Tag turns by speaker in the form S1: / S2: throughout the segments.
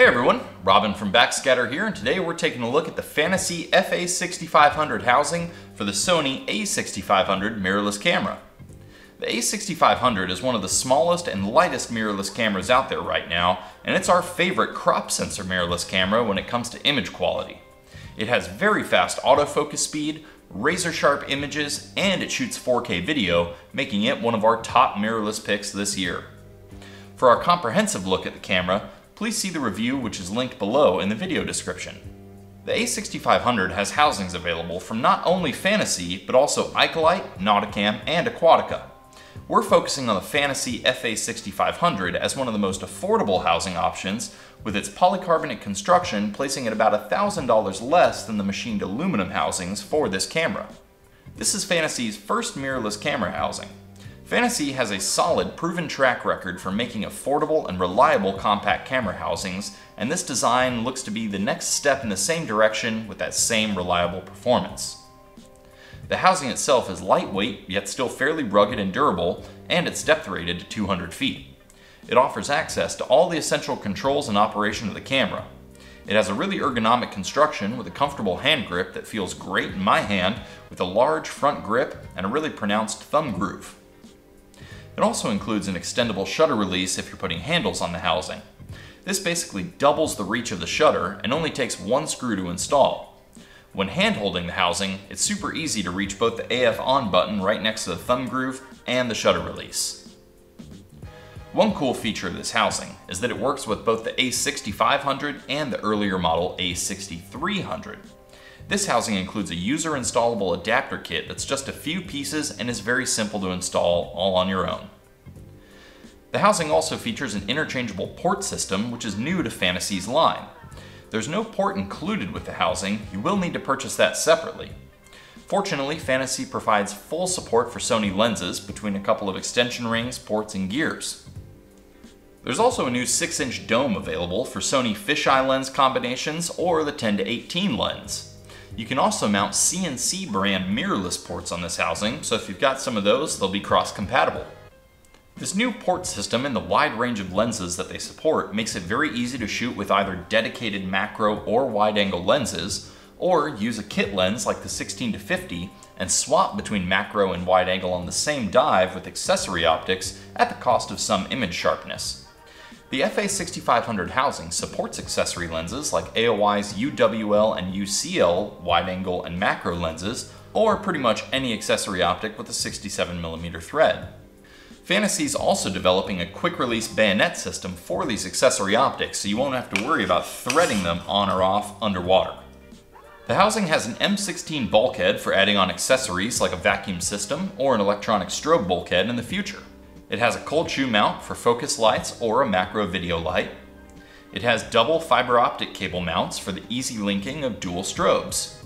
S1: Hey everyone, Robin from Backscatter here, and today we're taking a look at the Fantasea FA6500 housing for the Sony a6500 mirrorless camera. The a6500 is one of the smallest and lightest mirrorless cameras out there right now, and it's our favorite crop sensor mirrorless camera when it comes to image quality. It has very fast autofocus speed, razor sharp images, and it shoots 4K video, making it one of our top mirrorless picks this year. For our comprehensive look at the camera, please see the review which is linked below in the video description. The A6500 has housings available from not only Fantasea, but also Ikelite, Nauticam, and Aquatica. We're focusing on the Fantasea FA6500 as one of the most affordable housing options, with its polycarbonate construction placing it about $1,000 less than the machined aluminum housings for this camera. This is Fantasea's first mirrorless camera housing. Fantasea has a solid, proven track record for making affordable and reliable compact camera housings, and this design looks to be the next step in the same direction with that same reliable performance. The housing itself is lightweight, yet still fairly rugged and durable, and it's depth rated to 200 feet. It offers access to all the essential controls and operation of the camera. It has a really ergonomic construction with a comfortable hand grip that feels great in my hand with a large front grip and a really pronounced thumb groove. It also includes an extendable shutter release if you're putting handles on the housing. This basically doubles the reach of the shutter and only takes one screw to install. When hand holding the housing, it's super easy to reach both the AF on button right next to the thumb groove and the shutter release. One cool feature of this housing is that it works with both the A6500 and the earlier model A6300. This housing includes a user installable adapter kit that's just a few pieces and is very simple to install all on your own. The housing also features an interchangeable port system which is new to Fantasea's line. There's no port included with the housing, you will need to purchase that separately. Fortunately, Fantasea provides full support for Sony lenses between a couple of extension rings, ports, and gears. There's also a new 6-inch dome available for Sony fisheye lens combinations or the 10 to 18 lens. You can also mount CNC brand mirrorless ports on this housing, so if you've got some of those, they'll be cross-compatible. This new port system and the wide range of lenses that they support makes it very easy to shoot with either dedicated macro or wide-angle lenses, or use a kit lens like the 16 to 50 and swap between macro and wide angle on the same dive with accessory optics at the cost of some image sharpness. The FA6500 housing supports accessory lenses like AOI's UWL and UCL wide-angle and macro lenses, or pretty much any accessory optic with a 67mm thread. Fantasea is also developing a quick-release bayonet system for these accessory optics, so you won't have to worry about threading them on or off underwater. The housing has an M16 bulkhead for adding on accessories like a vacuum system or an electronic strobe bulkhead in the future. It has a cold shoe mount for focus lights or a macro video light. It has double fiber optic cable mounts for the easy linking of dual strobes.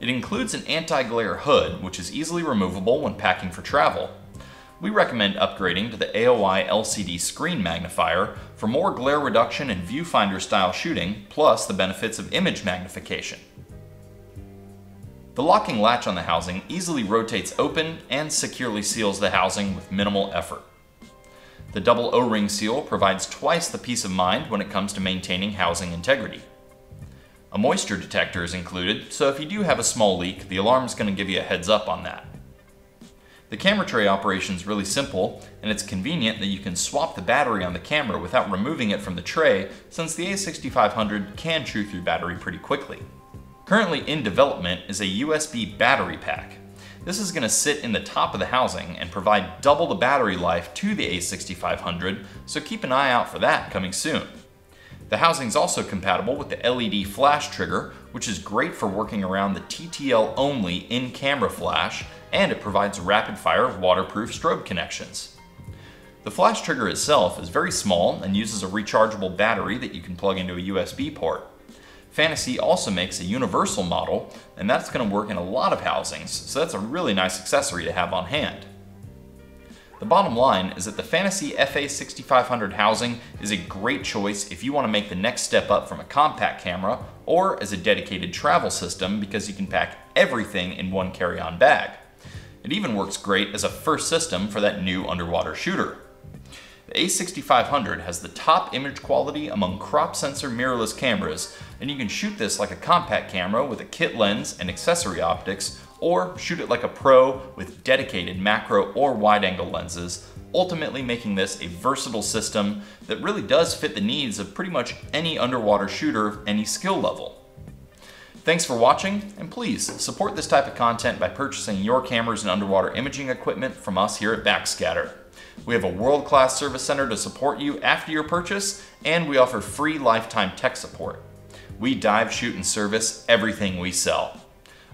S1: It includes an anti-glare hood, which is easily removable when packing for travel. We recommend upgrading to the AOI LCD screen magnifier for more glare reduction and viewfinder style shooting, plus the benefits of image magnification. The locking latch on the housing easily rotates open and securely seals the housing with minimal effort. The double O-ring seal provides twice the peace of mind when it comes to maintaining housing integrity. A moisture detector is included, so if you do have a small leak, the alarm is going to give you a heads up on that. The camera tray operation is really simple, and it's convenient that you can swap the battery on the camera without removing it from the tray, since the A6500 can chew through battery pretty quickly. Currently in development is a USB battery pack. This is going to sit in the top of the housing and provide double the battery life to the A6500, so keep an eye out for that coming soon. The housing is also compatible with the LED flash trigger, which is great for working around the TTL only in-camera flash, and it provides rapid-fire waterproof strobe connections. The flash trigger itself is very small and uses a rechargeable battery that you can plug into a USB port. Fantasea also makes a universal model, and that's going to work in a lot of housings, so that's a really nice accessory to have on hand. The bottom line is that the Fantasea FA6500 housing is a great choice if you want to make the next step up from a compact camera or as a dedicated travel system because you can pack everything in one carry-on bag. It even works great as a first system for that new underwater shooter. The a6500 has the top image quality among crop sensor mirrorless cameras, and you can shoot this like a compact camera with a kit lens and accessory optics, or shoot it like a pro with dedicated macro or wide angle lenses, ultimately making this a versatile system that really does fit the needs of pretty much any underwater shooter of any skill level. Thanks for watching, and please support this type of content by purchasing your cameras and underwater imaging equipment from us here at Backscatter. We have a world-class service center to support you after your purchase, and we offer free lifetime tech support. We dive, shoot, and service everything we sell.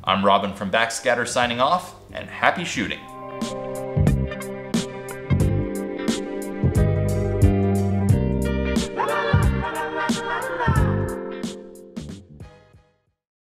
S1: I'm Robin from Backscatter signing off, and happy shooting!